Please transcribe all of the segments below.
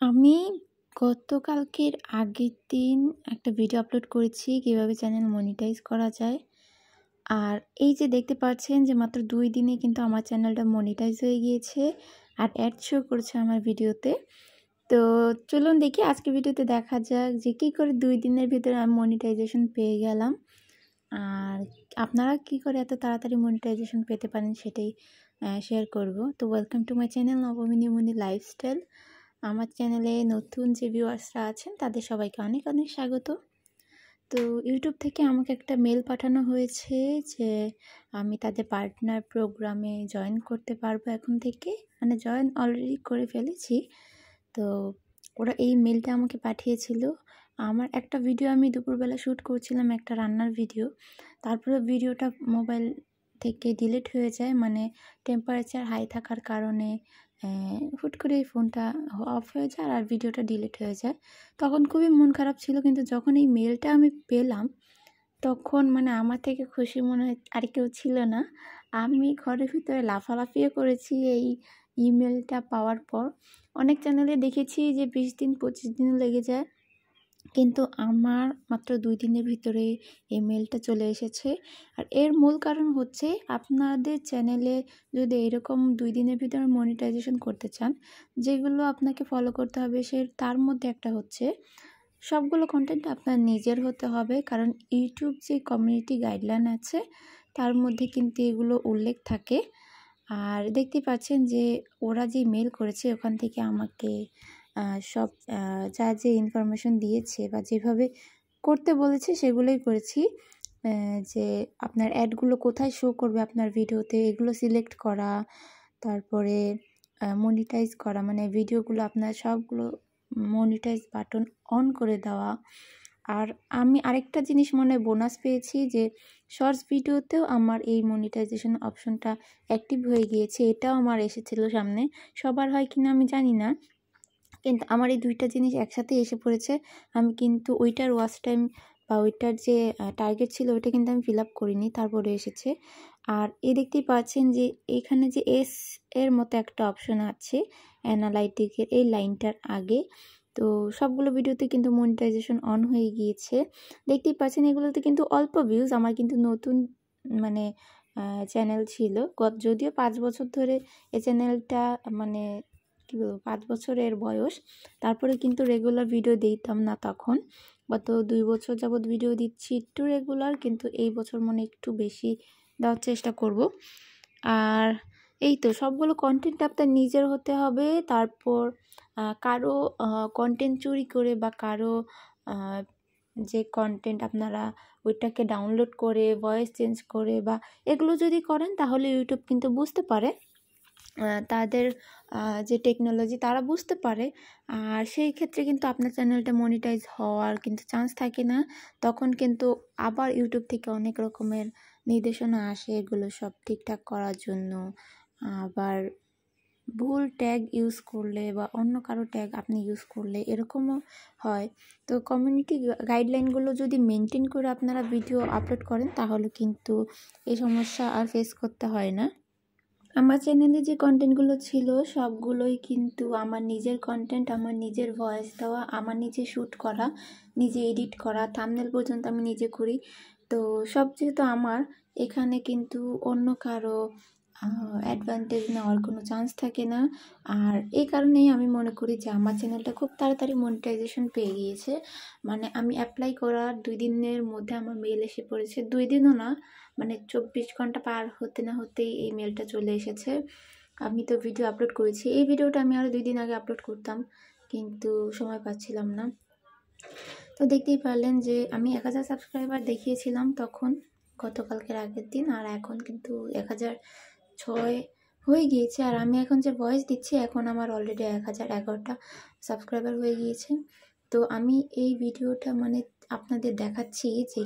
আমি গতকালকের আগের দিন একটা ভিডিও আপলোড করেছি, কীভাবে চ্যানেল মনিটাইজ করা যায়। আর এই যে দেখতে পাচ্ছেন যে মাত্র দুই দিনে কিন্তু আমার চ্যানেলটা মনিটাইজ হয়ে গিয়েছে আর অ্যাড শো করছে আমার ভিডিওতে তো চলুন দেখি, আজকে ভিডিওতে দেখা যাক যে কী করে দুই দিনের ভিতরে আমি মনিটাইজেশন পেয়ে গেলাম। আর আপনারা কি করে এত তাড়াতাড়ি মনিটাইজেশন পেতে পারেন সেটাই শেয়ার করব। তো welcome to my channel Nabamini Muni lifestyle আমার চ্যানেলে নতুন যে ভিউয়ার্সরা আছেন, তাদের সবাইকে অনেক অনেক স্বাগত। তো ইউটিউব থেকে আমাকে একটা মেল পাঠানো হয়েছে যে, আমি তাদের পার্টনার প্রোগ্রামে জয়েন করতে পারব এখন থেকে। মানে জয়েন অলরেডি করে ফেলেছি। তো ওরা এই মেলটা আমাকে পাঠিয়েছিল। আমার একটা ভিডিও আমি দুপুরবেলা শ্যুট করছিলাম, একটা রান্নার ভিডিও তারপরে ভিডিওটা মোবাইল থেকে ডিলিট হয়ে যায়। মানে টেম্পারেচার হাই থাকার কারণে হুট করে এই ফোনটা অফ হয়ে যায় আর ভিডিওটা ডিলিট হয়ে যায়। তখন খুবই মন খারাপ ছিল, কিন্তু যখন এই মেলটা আমি পেলাম, তখন মানে আমার থেকে খুশি মনে হয় আর কেউ ছিল না। আমি ঘরের ভিতরে লাফালাফিও করেছি এই ইমেলটা পাওয়ার পর। অনেক চ্যানেলে দেখেছি যে বিশ দিন, পঁচিশ দিন লেগে যায়। কিন্তু আমার মাত্র দুই দিনের ভিতরে এই মেলটা চলে এসেছে। আর এর মূল কারণ হচ্ছে আপনাদের চ্যানেলে যদি এরকম দুই দিনের ভিতরে মনিটাইজেশন করতে চান, যেগুলো আপনাকে ফলো করতে হবে সে তার মধ্যে একটা হচ্ছে, সবগুলো কন্টেন্ট আপনার নিজের হতে হবে। কারণ ইউটিউব যে কমিউনিটি গাইডলাইন আছে, তার মধ্যে কিন্তু এগুলো উল্লেখ থাকে। আর দেখতে পাচ্ছেন যে ওরা যে মেল করেছে ওখান থেকে আমাকে সব যা যে ইনফরমেশন দিয়েছে বা যেভাবে করতে বলেছে সেগুলোই করেছি। যে আপনার অ্যাডগুলো কোথায় শো করবে আপনার ভিডিওতে এগুলো সিলেক্ট করা, তারপরে মনিটাইজ করা মানে ভিডিওগুলো আপনার সবগুলো মনিটাইজ বাটন অন করে দেওয়া। আর আমি আরেকটা জিনিস মনে বোনাস পেয়েছি যে শর্টস ভিডিওতেও আমার এই মনিটাইজেশন অপশনটা অ্যাক্টিভ হয়ে গিয়েছে, এটাও আমার এসেছিল সামনে। সবার হয় কিনা আমি জানি না। কিন্তু আমার এই দুইটা জিনিস একসাথে এসে পড়েছে। আমি কিন্তু ওইটার ওয়াচ টাইম বা ওইটার যে টার্গেট ছিল ওইটা কিন্তু আমি ফিল আপ করিনি, তারপরে এসেছে। আর এ দেখতেই পাচ্ছেন যে, এখানে যে এস এর মতো একটা অপশন আছে অ্যানালাইটিকের এই লাইনটার আগে। তো সবগুলো ভিডিওতে কিন্তু মনিটাইজেশন অন হয়ে গিয়েছে। দেখতেই পাচ্ছেন এগুলোতে কিন্তু অল্প ভিউজ আমার কিন্তু নতুন মানে চ্যানেল ছিল। যদিও পাঁচ বছর ধরে এই চ্যানেলটা মানে কী বলব পাঁচ বছরের বয়স। তারপরে কিন্তু রেগুলার ভিডিও দিতাম না তখন। গত দুই বছর যাবৎ ভিডিও দিচ্ছি একটু রেগুলার কিন্তু এই বছর মনে একটু বেশি দেওয়ার চেষ্টা করব। আর এই তো সবগুলো কন্টেন্ট আপনার নিজের হতে হবে। তারপর কারও কন্টেন্ট চুরি করে বা কারও যে কন্টেন্ট আপনারা ওইটাকে ডাউনলোড করে ভয়েস চেঞ্জ করে বা এগুলো যদি করেন তাহলে ইউটিউব কিন্তু বুঝতে পারে। তাদের যে টেকনোলজি তারা বুঝতে পারে। আর সেই ক্ষেত্রে কিন্তু আপনার চ্যানেলটা মনিটাইজ হওয়ার কিন্তু চান্স থাকে না। তখন কিন্তু আবার ইউটিউব থেকে অনেক রকমের নির্দেশনা আসে এগুলো সব ঠিকঠাক করার জন্য। আবার ভুল ট্যাগ ইউজ করলে বা অন্য কারও ট্যাগ আপনি ইউজ করলে এরকমও হয়। তো কমিউনিটি গাইডলাইনগুলো যদি মেনটেন করে আপনারা ভিডিও আপলোড করেন তাহলে কিন্তু এই সমস্যা আর ফেস করতে হয় না। আমার চ্যানেলে যে কন্টেন্টগুলো ছিল, সবগুলোই কিন্তু আমার নিজের কন্টেন্ট আমার নিজের ভয়েস দেওয়া, আমার নিজে শ্যুট করা, নিজে এডিট করা থামনেল পর্যন্ত আমি নিজে করি। তো সব যেহেতু আমার, এখানে কিন্তু অন্য কারও অ্যাডভান্টেজ নেওয়ার কোনো চান্স থাকে না। আর এই কারণেই আমি মনে করি যে আমার চ্যানেলটা খুব তাড়াতাড়ি মনিটাইজেশন পেয়ে গিয়েছে। মানে আমি অ্যাপ্লাই করার দুই দিনের মধ্যে আমার মেল এসে পড়েছে। দুই দিনও না মানে চব্বিশ ঘণ্টা পার হতে না হতেই এই মেলটা চলে এসেছে। আমি তো ভিডিও আপলোড করেছি। এই ভিডিওটা আমি আরও দুই দিন আগে আপলোড করতাম, কিন্তু সময় পাচ্ছিলাম না। তো দেখতেই পারলেন যে আমি এক হাজার সাবস্ক্রাইবার দেখিয়েছিলাম তখন, গতকালকের আগের দিন, আর এখন কিন্তু এক হাজার ছয় হয়ে গিয়েছে আর আমি এখন যে ভয়েস দিচ্ছি এখন আমার অলরেডি এক হাজার এগারোটা সাবস্ক্রাইবার হয়ে গিয়েছে। তো আমি এই ভিডিওটা মানে আপনাদের দেখাচ্ছি যে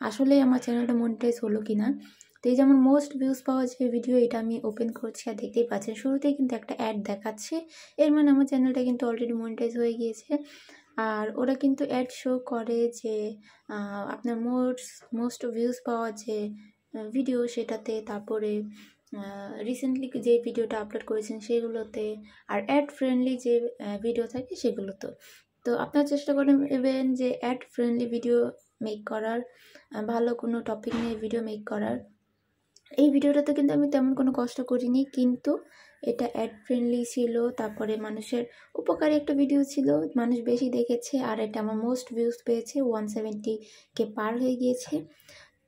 আসলে আমার চ্যানেলটা মনিটাইজ হলো কি না তো এই যেমন মোস্ট ভিউজ পাওয়া যে ভিডিও এটা আমি ওপেন করছি আর দেখতেই পাচ্ছেন, শুরুতেই কিন্তু একটা অ্যাড দেখাচ্ছে। এর মানে আমার চ্যানেলটা কিন্তু অলরেডি মনিটাইজ হয়ে গিয়েছে। আর ওরা কিন্তু অ্যাড শো করে যে আপনার মোস্ট মোস্ট ভিউজ পাওয়া যে ভিডিও সেটাতে, তারপরে রিসেন্টলি যে ভিডিওটা আপলোড করেছেন সেগুলোতে আর অ্যাড ফ্রেন্ডলি যে ভিডিও থাকে সেগুলোতে। তো আপনারা চেষ্টা করবেন যে অ্যাড ফ্রেন্ডলি ভিডিও মেক করার ভালো কোনো টপিক নিয়ে ভিডিও মেক করার। এই ভিডিওটাতে কিন্তু আমি তেমন কোনো কষ্ট করিনি, কিন্তু এটা অ্যাড ফ্রেন্ডলি ছিল, তারপরে মানুষের উপকারী একটা ভিডিও ছিল, মানুষ বেশি দেখেছে, আর এটা আমার মোস্ট ভিউজ পেয়েছে ওয়ান সেভেন্টিকে পার হয়ে গিয়েছে।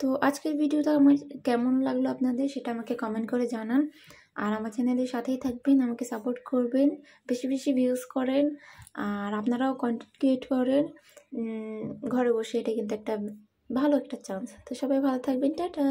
তো আজকের ভিডিওটা আমার কেমন লাগল আপনাদের সেটা আমাকে কমেন্ট করে জানান। আর আমার চ্যানেলের সাথেই থাকবেন, আমাকে সাপোর্ট করবেন, বেশি বেশি ভিউজ করেন, আর আপনারাও কন্টেন্ট ক্রিয়েট করেন। ঘরে বসে এটা কিন্তু একটা ভালো একটা চান্স তো সবাই ভালো থাকবেন, টাটা!